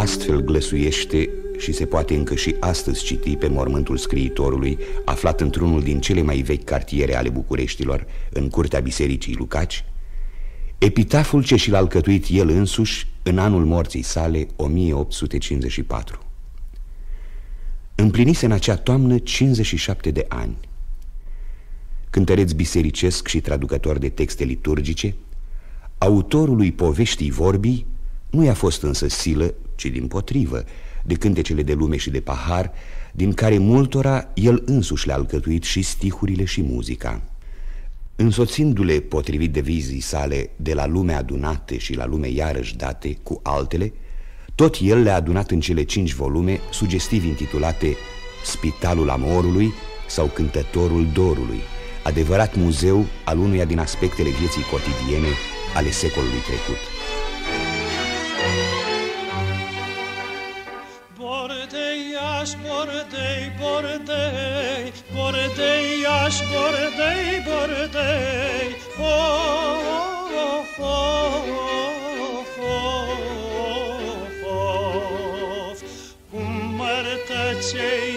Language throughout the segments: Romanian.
Astfel glăsuiește și se poate încă și astăzi citi pe mormântul scriitorului, aflat într-unul din cele mai vechi cartiere ale Bucureștilor, în curtea Bisericii Lucaci, epitaful ce și l-a alcătuit el însuși în anul morții sale 1854. Împlinise în acea toamnă 57 de ani. Cântăreț bisericesc și traducător de texte liturgice, autorului poveștii vorbii nu i-a fost însă silă ci din potrivă, de cântecele de lume și de pahar, din care multora el însuși le-a alcătuit și stihurile și muzica. Însoțindu-le potrivit de vizii sale de la lume adunate și la lume iarăși date cu altele, tot el le-a adunat în cele cinci volume sugestiv intitulate Spitalul Amorului sau Cântătorul Dorului, adevărat muzeu al unuia din aspectele vieții cotidiene ale secolului trecut. Iași, Bordei, Bordei, Bordei, Iași, Bordei, Bordei, of, of, of, of, of. Cum mărtăcei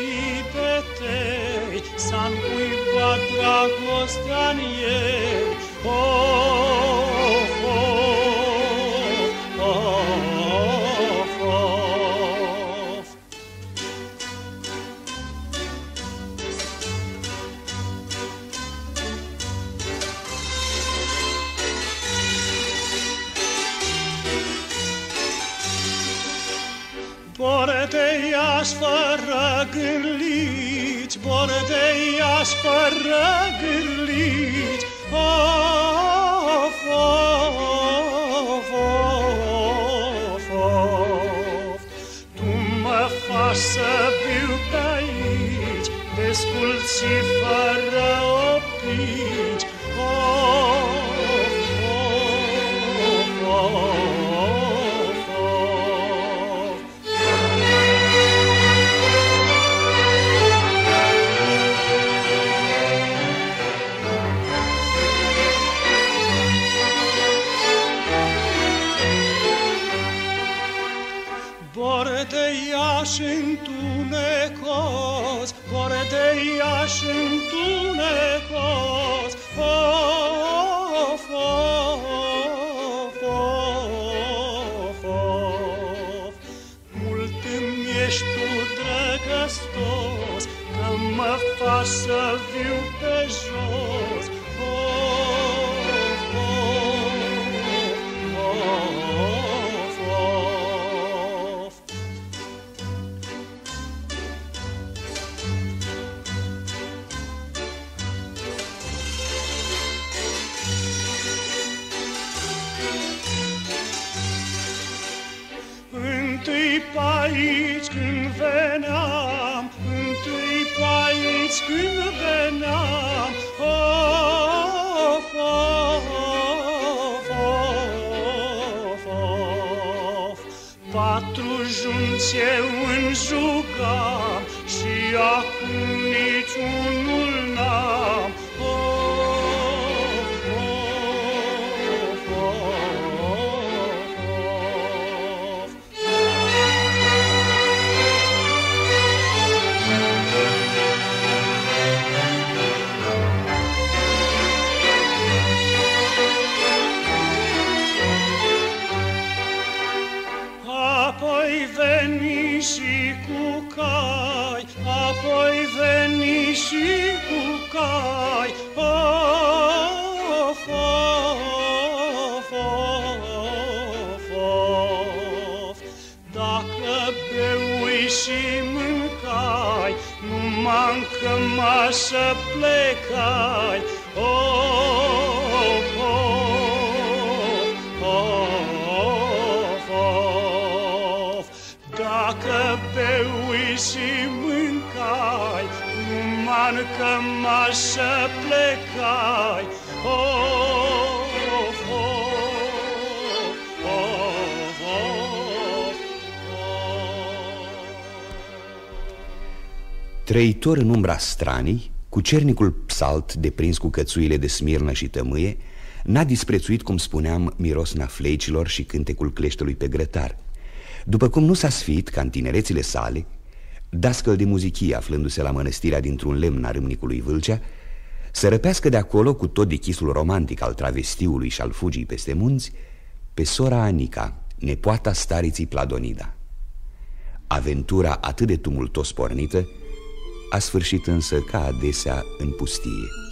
petei, s-a încuivat dragostea-n ei, Bordeiaș fără gârlici, Bordeiaș fără gârlici, Of, of, of, of. Tu mă faci să viu pe aici, Descult și fără opici, întunecos, core de Iași întunecos, of, of, of, of. Mult îmi ești tu drăgăstos, că mă faci să viu pe jos, aici când veneam, întâi pe aici când veneam, of, of, of, of. Patru junți eu înjucam și acum niciunul n-am, cai. Of, of, of, of. Dacă beui și mâncai, nu mancă masă plecai. Of, of, of, of. Dacă beui și mâncai, nu mancă masă plecai. Of, of, of, of, Trăitor în umbra stranei, cu cernicul psalt deprins cu cățuile de smirnă și tămâie, n-a disprețuit, cum spuneam, mirosna fleicilor și cântecul cleștelui pe grătar. După cum nu s-a sfit ca în tinerețile sale, dascăl de muzichie aflându-se la mănăstirea dintr-un lemn a râmnicului Vâlcea, să răpească de acolo, cu tot dichisul romantic al travestiului și al fugii peste munți, pe sora Anica, nepoata stariții Pladonida. Aventura atât de tumultos pornită a sfârșit însă ca adesea în pustie.